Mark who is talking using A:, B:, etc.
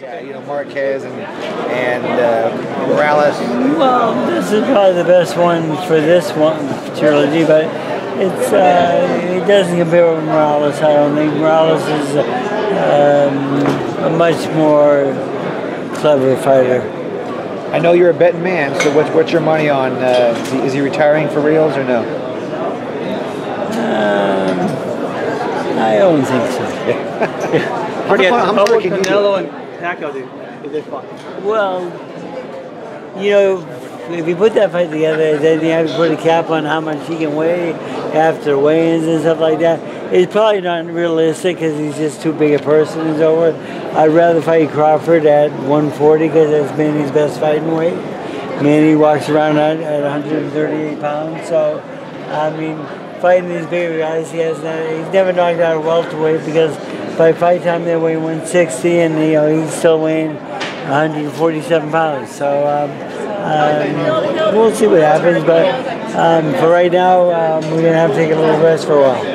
A: Yeah, you know Marquez and and uh, Morales.
B: Well, this is probably the best one for this one trilogy, but it's uh, it doesn't compare with Morales. I don't think Morales is um, a much more clever fighter.
A: I know you're a betting man, so what's what's your money on? Uh, is, he, is he retiring for reals or no?
B: Um, I don't think so.
A: How much, how much
C: How would
A: do?
B: Well, you know, if you put that fight together, then you have to put a cap on how much he can weigh after weigh-ins and stuff like that. It's probably not realistic because he's just too big a person. It's over. I'd rather fight Crawford at 140 because that's Manny's best fighting weight. Manny walks around at, at 138 pounds, so I mean, fighting these bigger guys, he has not, he's never knocked out a welterweight because by fight time they weigh 160 and you know he's still weighing 147 pounds. So um, um, we'll see what happens, but um, for right now, um, we're gonna have to take a little rest for a while.